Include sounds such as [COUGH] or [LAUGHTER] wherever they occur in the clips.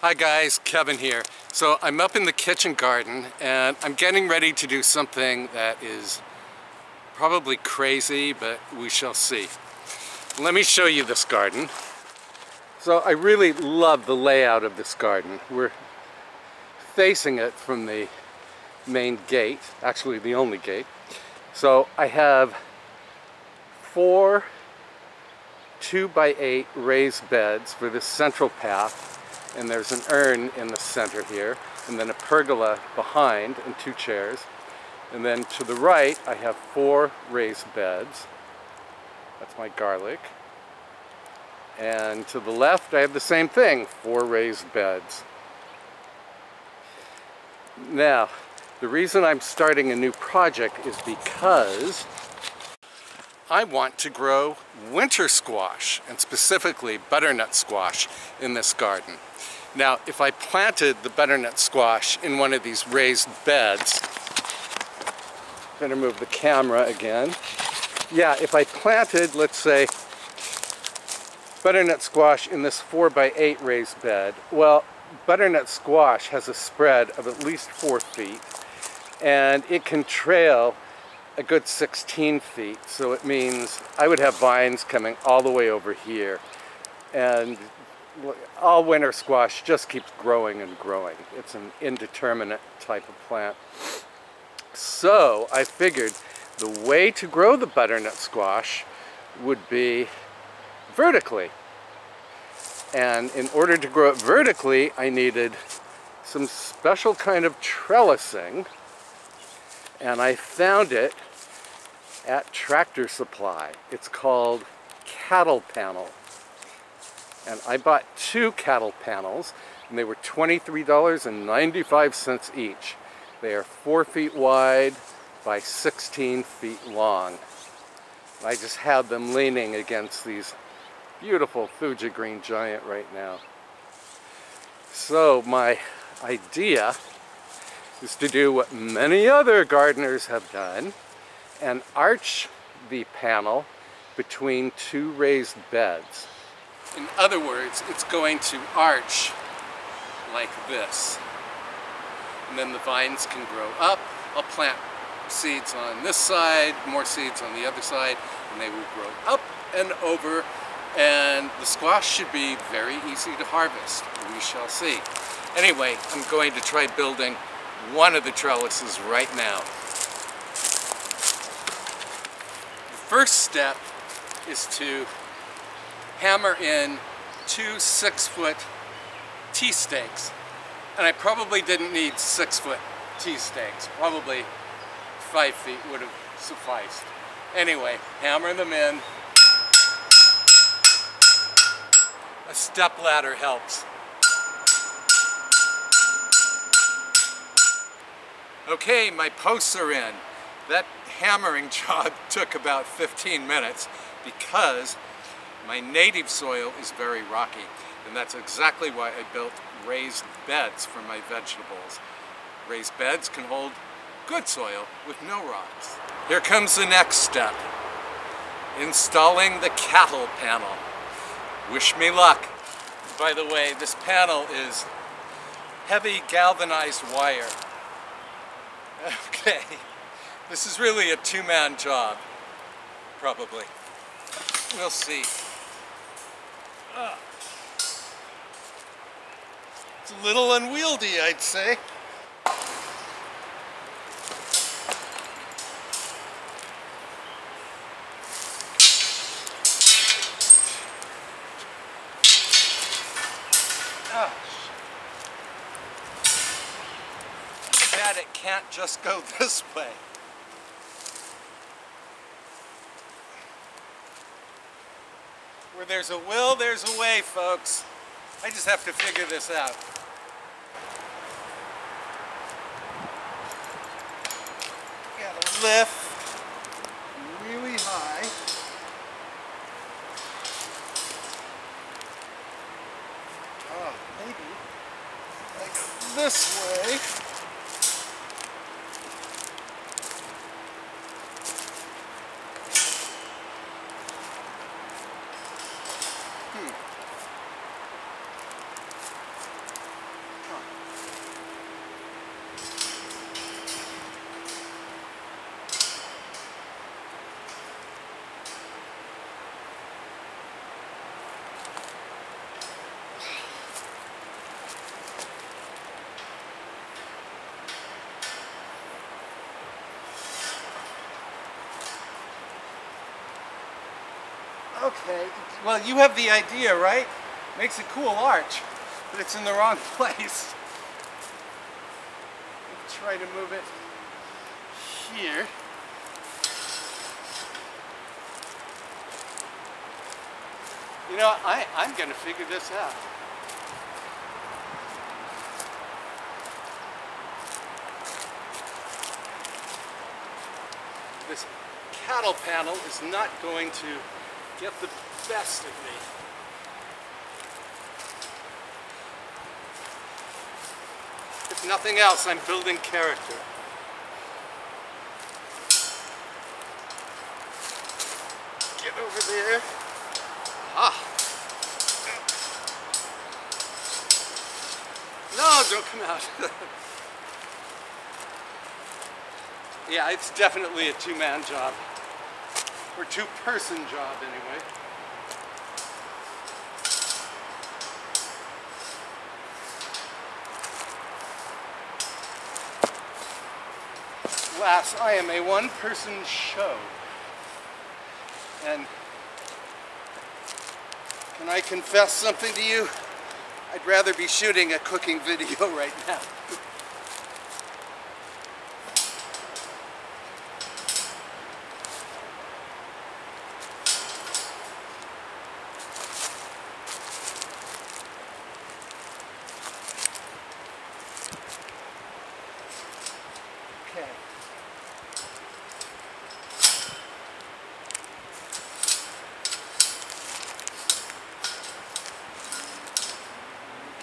Hi guys, Kevin here. So I'm up in the kitchen garden and I'm getting ready to do something that is probably crazy, but we shall see. Let me show you this garden. So I really love the layout of this garden. We're facing it from the main gate, actually the only gate. So I have four two by eight raised beds for this central path and there's an urn in the center here and then a pergola behind and two chairs. And then to the right I have four raised beds. That's my garlic. And to the left I have the same thing four raised beds. Now the reason I'm starting a new project is because I want to grow winter squash and specifically butternut squash in this garden. Now, if I planted the butternut squash in one of these raised beds, to move the camera again. Yeah, if I planted, let's say, butternut squash in this 4 by 8 raised bed, well, butternut squash has a spread of at least 4 feet, and it can trail a good 16 feet, so it means I would have vines coming all the way over here. And all winter squash just keeps growing and growing. It's an indeterminate type of plant. So I figured the way to grow the butternut squash would be vertically. And in order to grow it vertically, I needed some special kind of trellising. And I found it at Tractor Supply. It's called cattle panel and I bought two cattle panels and they were $23.95 each. They are four feet wide by 16 feet long. I just had them leaning against these beautiful Thuja Green Giant right now. So my idea is to do what many other gardeners have done and arch the panel between two raised beds. In other words, it's going to arch like this. And then the vines can grow up. I'll plant seeds on this side, more seeds on the other side, and they will grow up and over. And the squash should be very easy to harvest. We shall see. Anyway, I'm going to try building one of the trellises right now. The first step is to hammer in two six foot T-stakes. And I probably didn't need six foot T-stakes. Probably five feet would have sufficed. Anyway, hammer them in. A step ladder helps. Okay, my posts are in. That hammering [LAUGHS] job took about 15 minutes because my native soil is very rocky, and that's exactly why I built raised beds for my vegetables. Raised beds can hold good soil with no rocks. Here comes the next step, installing the cattle panel. Wish me luck. By the way, this panel is heavy galvanized wire. [LAUGHS] Okay, this is really a two-man job, probably. We'll see. It's a little unwieldy, I'd say. Oh. Bad it can't just go [LAUGHS] this way. Where there's a will, there's a way, folks. I just have to figure this out. Gotta lift really high. Oh, maybe like this way. Okay, well you have the idea, right? Makes a cool arch, but it's in the wrong [LAUGHS] place. Try to move it here. You know, I, I'm going to figure this out. This cattle panel is not going to get the best of me. If nothing else, I'm building character. Get over there. Ah. No, don't come out. [LAUGHS] yeah, it's definitely a two-man job. Or two-person job, anyway. Alas, I am a one-person show. And can I confess something to you? I'd rather be shooting a cooking [LAUGHS] video right now.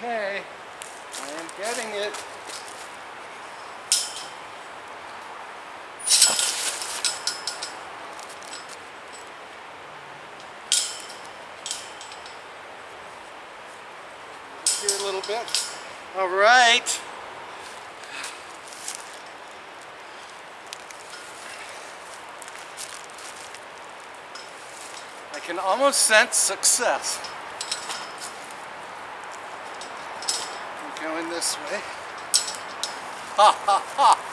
Okay, I am getting it. Here a little bit. All right. I can almost sense success. This way. Ha ha ha!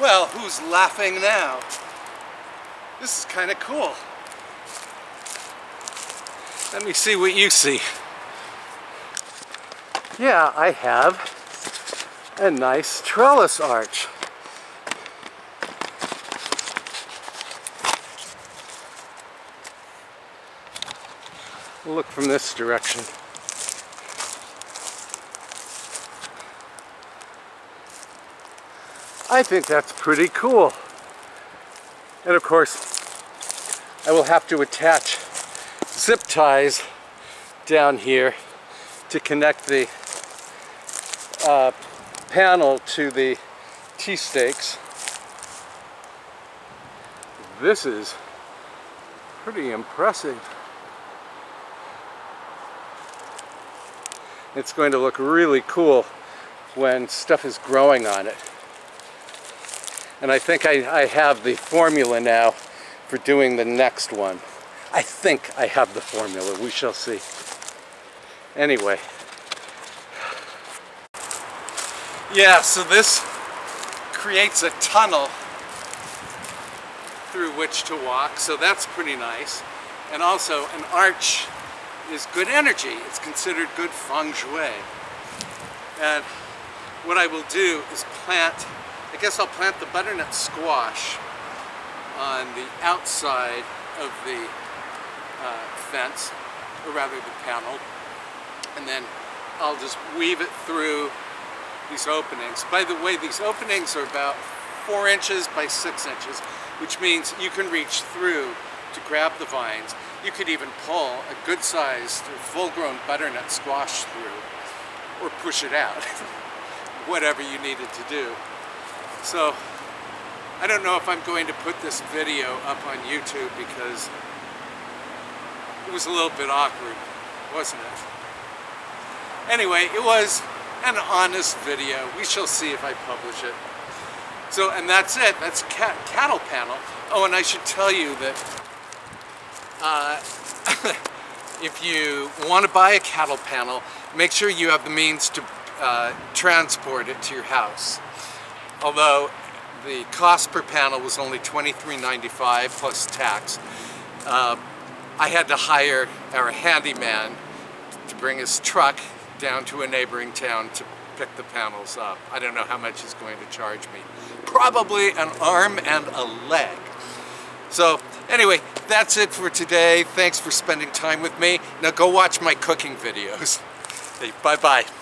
Well, who's laughing now? This is kind of cool. Let me see what you see. Yeah, I have a nice trellis arch. We'll look from this direction. I think that's pretty cool. And of course, I will have to attach zip ties down here to connect the uh, panel to the T-stakes. This is pretty impressive. It's going to look really cool when stuff is growing on it. And I think I, I have the formula now for doing the next one. I think I have the formula. We shall see. Anyway. Yeah, so this creates a tunnel through which to walk, so that's pretty nice. And also, an arch is good energy. It's considered good feng shui. And what I will do is plant, I guess I'll plant the butternut squash on the outside of the uh, fence, or rather the panel, and then I'll just weave it through these openings. By the way, these openings are about four inches by six inches, which means you can reach through to grab the vines. You could even pull a good-sized, full-grown butternut squash through, or push it out, [LAUGHS] whatever you needed to do. So, I don't know if I'm going to put this video up on YouTube because it was a little bit awkward, wasn't it? Anyway, it was an honest video. We shall see if I publish it. So, and that's it. That's cat, cattle panel. Oh, and I should tell you that uh, [LAUGHS] if you want to buy a cattle panel, make sure you have the means to uh, transport it to your house. Although the cost per panel was only $23.95 plus tax, uh, I had to hire our handyman to bring his truck down to a neighboring town to pick the panels up. I don't know how much he's going to charge me. Probably an arm and a leg. So anyway, that's it for today. Thanks for spending time with me. Now go watch my cooking videos. [LAUGHS] Bye-bye.